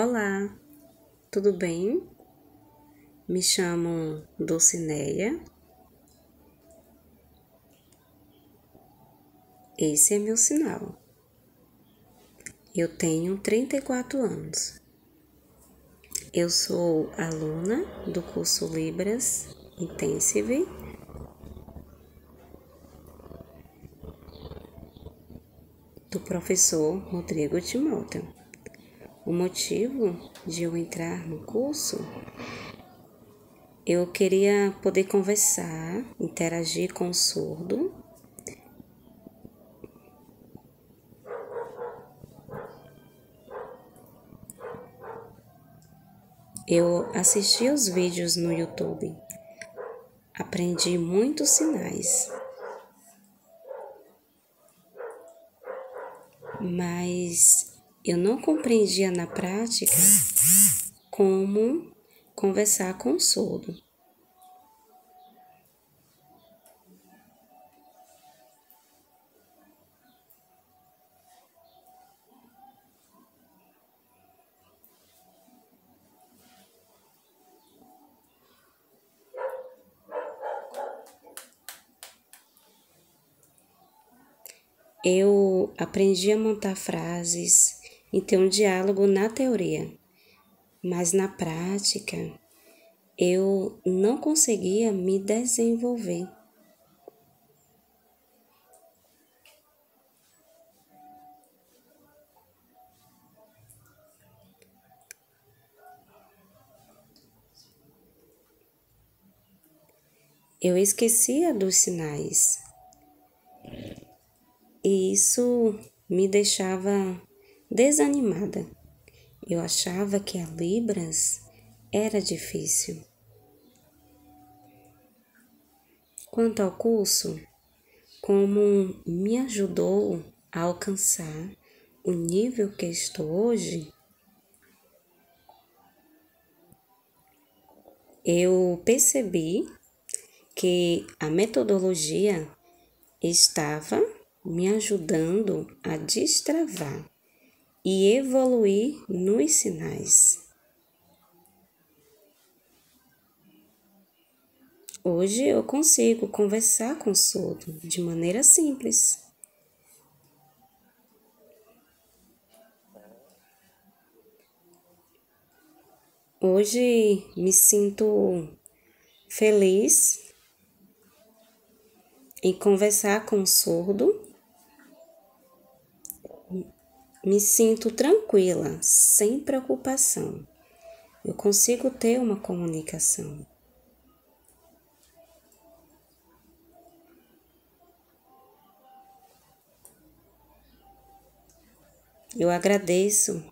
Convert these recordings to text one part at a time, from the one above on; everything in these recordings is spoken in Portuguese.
Olá, tudo bem? Me chamo Dulcineia. Esse é meu sinal. Eu tenho 34 anos. Eu sou aluna do curso Libras Intensive do professor Rodrigo Timóteo. O motivo de eu entrar no curso, eu queria poder conversar, interagir com o surdo. Eu assisti os vídeos no YouTube, aprendi muitos sinais. Mas eu não compreendia na prática como conversar com o surdo. Eu aprendi a montar frases e ter um diálogo na teoria, mas na prática eu não conseguia me desenvolver. Eu esquecia dos sinais. E isso me deixava desanimada. Eu achava que a Libras era difícil. Quanto ao curso, como me ajudou a alcançar o nível que estou hoje, eu percebi que a metodologia estava me ajudando a destravar e evoluir nos sinais. Hoje eu consigo conversar com o surdo de maneira simples. Hoje me sinto feliz em conversar com o surdo me sinto tranquila, sem preocupação. Eu consigo ter uma comunicação. Eu agradeço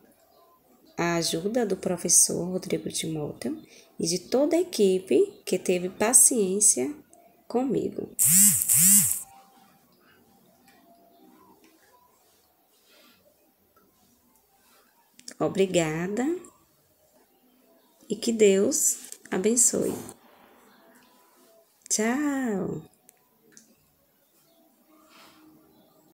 a ajuda do professor Rodrigo Timóteo e de toda a equipe que teve paciência comigo. Obrigada e que Deus abençoe. Tchau!